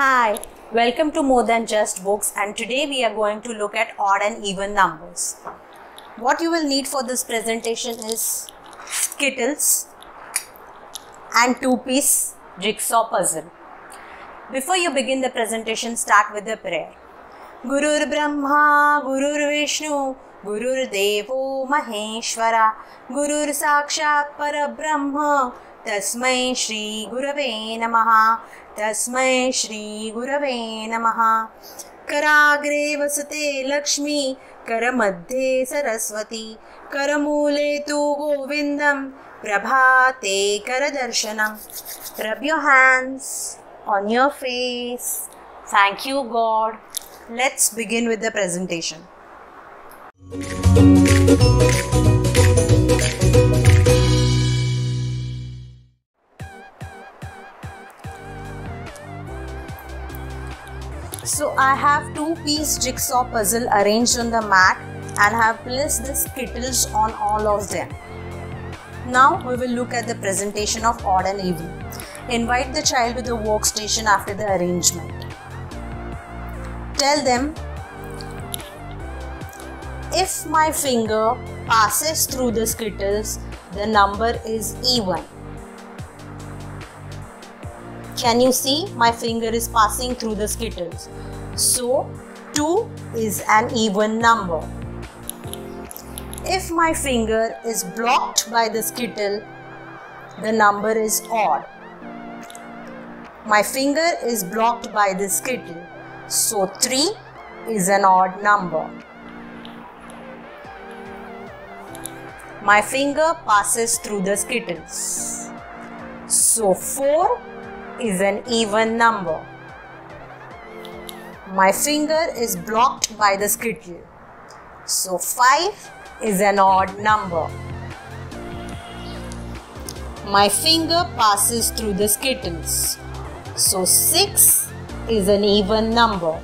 Hi, welcome to More Than Just Books and today we are going to look at odd and even numbers. What you will need for this presentation is Skittles and two-piece jigsaw puzzle. Before you begin the presentation, start with the prayer. Gurur Brahma, Gurur Vishnu, Gurur Devo Maheshwara, Gurur Sakshat Parabrahma, तस्म श्रीगुरव नम। तस्म श्रीगुरव नम। कराग्रे वसते लक्ष्मी, करमध्ये सरस्वती, करमूले तो गोविंद प्रभाते कर दर्शन rub your hands on your face thank you God let's begin with the presentation So I have two piece jigsaw puzzle arranged on the mat and have placed the skittles on all of them. Now we will look at the presentation of odd and even. Invite the child to the workstation after the arrangement. Tell them if my finger passes through the skittles, the number is even. Can you see my finger is passing through the skittles? So 2 is an even number. If my finger is blocked by the skittle, the number is odd. My finger is blocked by the skittle, so 3 is an odd number. My finger passes through the skittles, so 4 is an even number. My finger is blocked by the skittle. So 5 is an odd number. My finger passes through the skittles. So 6 is an even number.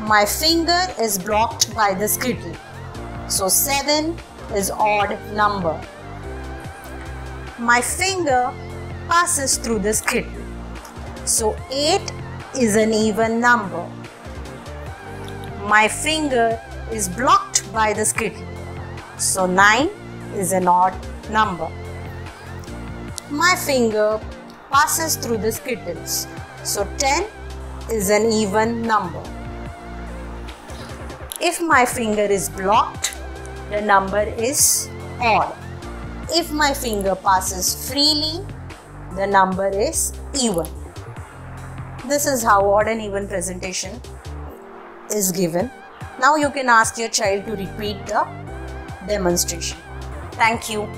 My finger is blocked by the skittle. So 7 is odd number. My finger passes through the skittle. So 8 is an even number. My finger is blocked by the skittle. So 9 is an odd number. My finger passes through the skittles. So 10 is an even number. If my finger is blocked, the number is odd. If my finger passes freely, the number is even. This is how odd and even presentation is given. Now you can ask your child to repeat the demonstration. Thank you.